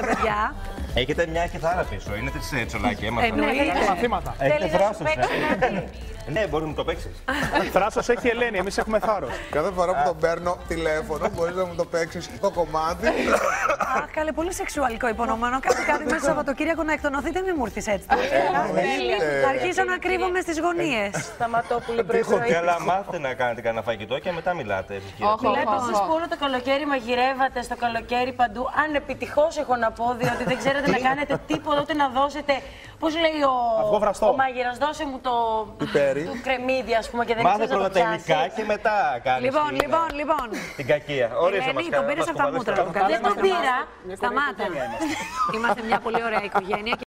παιδιά. Έχετε μια κιθάρα πίσω, είναι της Τσολάκη, έμαθα. Εννοείται. Μαθήματα. Έχετε Θέλεις να σου θράσος, παίξω ε. κάτι; Ναι, μπορεί να μου το παίξεις. Θράσος έχει η Ελένη, εμείς έχουμε θάρρος. Κάθε φορά που τον παίρνω τηλέφωνο, μπορείς να μου το παίξεις το κομμάτι. Αχ, καλέ, πολύ σεξουαλικό υπονομένο. Κάτι κάτι μέσα στο Σαββατοκύριακο να εκτονωθείτε, μην μου έρθεις έτσι. εννοείται. Θα αρχίσω να κρύβομαι στις γωνίες. Σταματόπουλο πρωί-πρωί. Καλά, μάθετε να κάνετε κανένα φαγητό και μετά μιλάτε. επιχείρηση. Λέτε εσεί που όλο το καλοκαίρι μαγειρεύατε στο καλοκαίρι παντού. Αν επιτυχώς έχω να πω, διότι δεν ξέρετε να κάνετε τίποτα ούτε να δώσετε. Πώς λέει Αυγό ο, βραστό. ο μάγειρας, δώσε μου το, Πιπέρι. το κρεμμύδι, ας πούμε, και δεν Μάθε ξέρει να πρώτα το τα υλικά πιάσει. και μετά κάνεις. Λοιπόν, λοιπόν, λοιπόν. Την κακία. Ορίστε Ελένη, μας, τον πήρες μας από τα κουβαλείς μούτρα τώρα. του. Καλώς Δεν τον είμαστε. πήρα. Σταμάτα. Είμαστε μια πολύ ωραία οικογένεια.